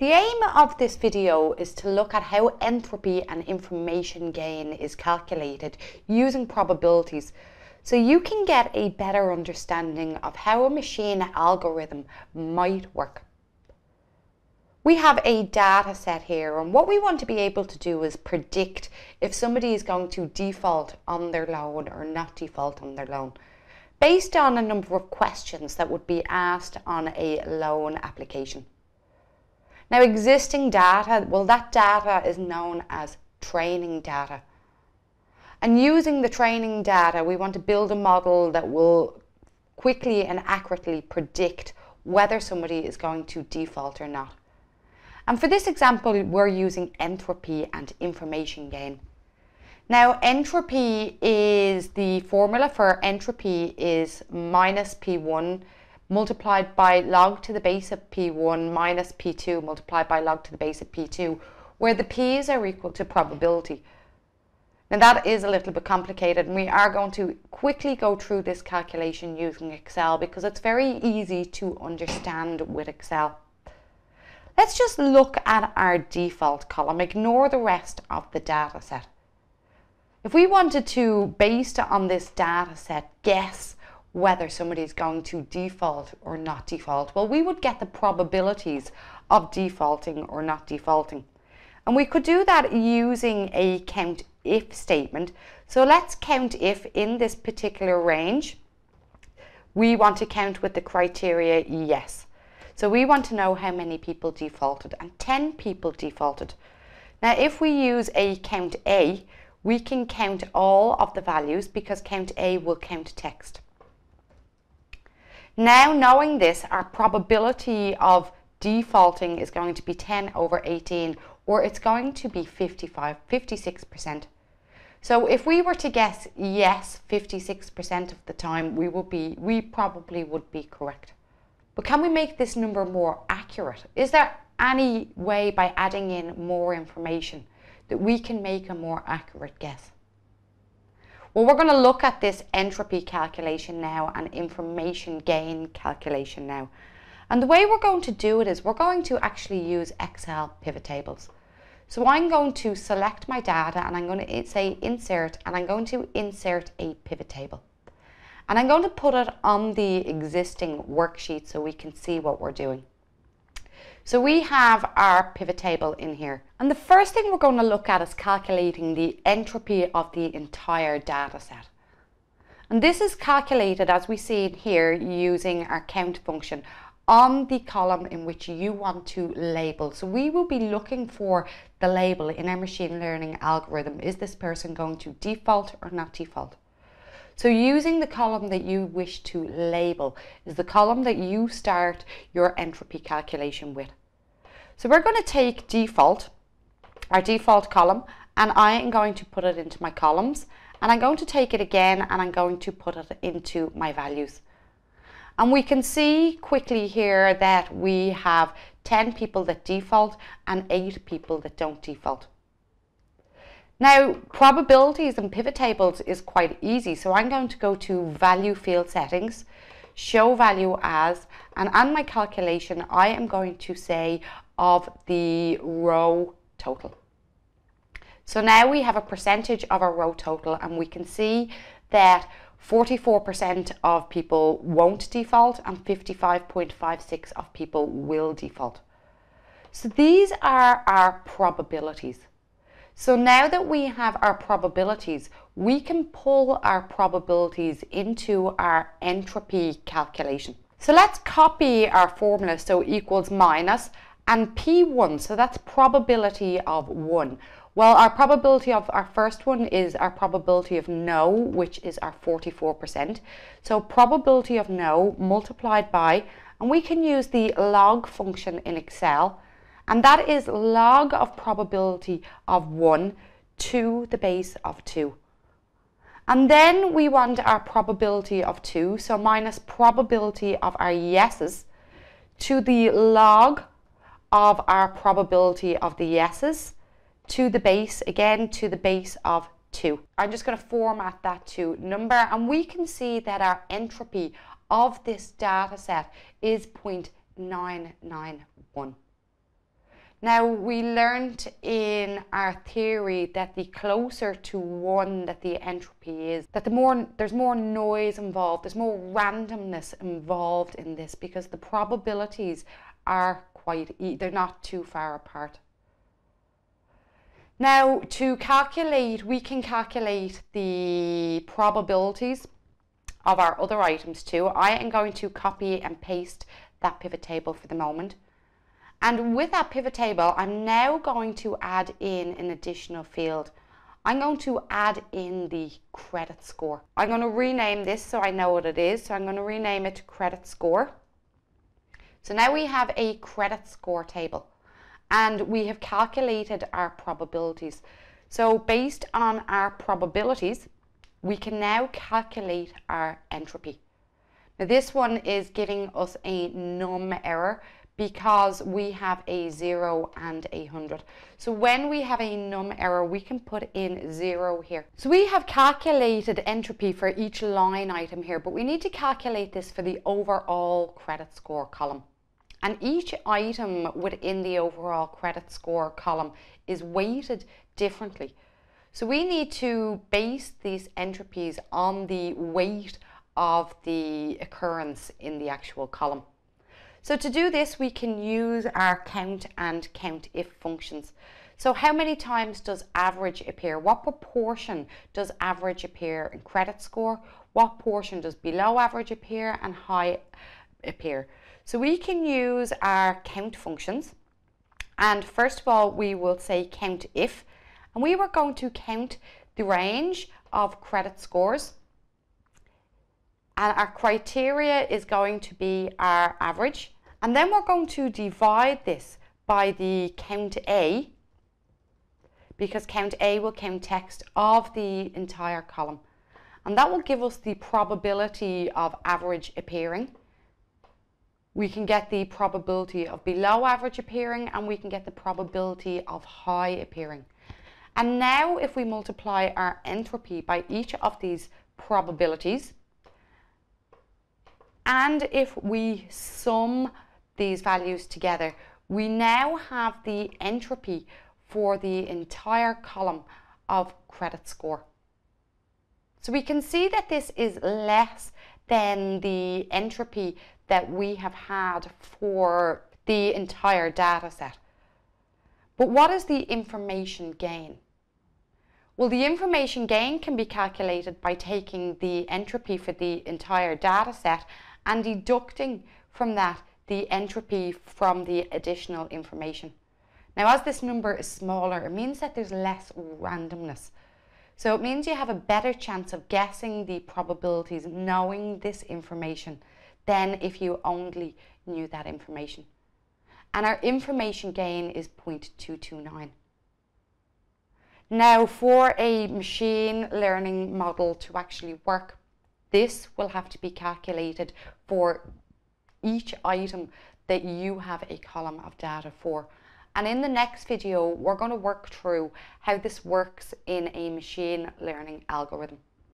The aim of this video is to look at how entropy and information gain is calculated using probabilities so you can get a better understanding of how a machine algorithm might work. We have a data set here and what we want to be able to do is predict if somebody is going to default on their loan or not default on their loan based on a number of questions that would be asked on a loan application. Now existing data, well that data is known as training data. And using the training data, we want to build a model that will quickly and accurately predict whether somebody is going to default or not. And for this example, we're using entropy and information gain. Now, entropy is the formula for entropy is minus P1 multiplied by log to the base of P1 minus P2 multiplied by log to the base of P2, where the P's are equal to probability. Now that is a little bit complicated and we are going to quickly go through this calculation using Excel because it's very easy to understand with Excel. Let's just look at our default column, ignore the rest of the data set. If we wanted to, based on this data set, guess whether somebody is going to default or not default? Well, we would get the probabilities of defaulting or not defaulting. And we could do that using a count if statement. So let's count if in this particular range, we want to count with the criteria yes. So we want to know how many people defaulted and 10 people defaulted. Now if we use a count A, we can count all of the values because count A will count text. Now knowing this, our probability of defaulting is going to be 10 over 18 or it's going to be 55, 56%. So if we were to guess yes 56% of the time, we would be we probably would be correct. But can we make this number more accurate? Is there any way by adding in more information that we can make a more accurate guess? Well, we're going to look at this entropy calculation now and information gain calculation now. And the way we're going to do it is we're going to actually use Excel pivot tables. So I'm going to select my data and I'm going to say insert and I'm going to insert a pivot table. And I'm going to put it on the existing worksheet so we can see what we're doing. So we have our pivot table in here. And the first thing we're going to look at is calculating the entropy of the entire data set. And this is calculated as we see here using our count function on the column in which you want to label. So we will be looking for the label in our machine learning algorithm. Is this person going to default or not default? So using the column that you wish to label is the column that you start your entropy calculation with. So we're going to take default, our default column, and I am going to put it into my columns. And I'm going to take it again and I'm going to put it into my values. And we can see quickly here that we have 10 people that default and 8 people that don't default. Now, probabilities and pivot tables is quite easy. So I'm going to go to value field settings, show value as, and on my calculation, I am going to say of the row total. So now we have a percentage of our row total and we can see that 44% of people won't default and 55.56 of people will default. So these are our probabilities. So now that we have our probabilities, we can pull our probabilities into our entropy calculation. So let's copy our formula. So equals minus and P1, so that's probability of 1. Well, our probability of our first one is our probability of no, which is our 44%. So probability of no multiplied by, and we can use the log function in Excel and that is log of probability of 1 to the base of 2. And then we want our probability of 2, so minus probability of our yeses to the log of our probability of the yeses to the base, again to the base of 2. I'm just going to format that to number and we can see that our entropy of this data set is 0.991. Now, we learned in our theory that the closer to one that the entropy is, that the more there's more noise involved, there's more randomness involved in this because the probabilities are quite, they're not too far apart. Now, to calculate, we can calculate the probabilities of our other items too. I am going to copy and paste that pivot table for the moment. And with that pivot table, I'm now going to add in an additional field. I'm going to add in the credit score. I'm going to rename this so I know what it is. So I'm going to rename it credit score. So now we have a credit score table and we have calculated our probabilities. So based on our probabilities, we can now calculate our entropy. Now this one is giving us a num error because we have a 0 and a 100. So when we have a num error, we can put in 0 here. So we have calculated entropy for each line item here, but we need to calculate this for the overall credit score column. And each item within the overall credit score column is weighted differently. So we need to base these entropies on the weight of the occurrence in the actual column. So to do this, we can use our count and count if functions. So how many times does average appear? What proportion does average appear in credit score? What portion does below average appear and high appear? So we can use our count functions. And first of all, we will say count if, and we were going to count the range of credit scores. And our criteria is going to be our average. And then we're going to divide this by the count A because count A will count text of the entire column. And that will give us the probability of average appearing. We can get the probability of below average appearing and we can get the probability of high appearing. And now if we multiply our entropy by each of these probabilities, and if we sum these values together, we now have the entropy for the entire column of credit score. So we can see that this is less than the entropy that we have had for the entire data set. But what is the information gain? Well, the information gain can be calculated by taking the entropy for the entire data set and deducting from that the entropy from the additional information. Now, as this number is smaller, it means that there's less randomness. So it means you have a better chance of guessing the probabilities knowing this information than if you only knew that information. And our information gain is 0.229. Now, for a machine learning model to actually work, this will have to be calculated for each item that you have a column of data for. And in the next video, we're going to work through how this works in a machine learning algorithm.